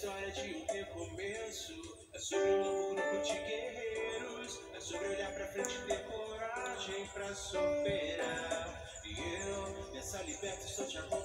história de um recomeço. É sobre um novo grupo de guerreiros. É sobre olhar pra frente e ter coragem pra superar. E eu, nessa liberta, estou te acompanhando.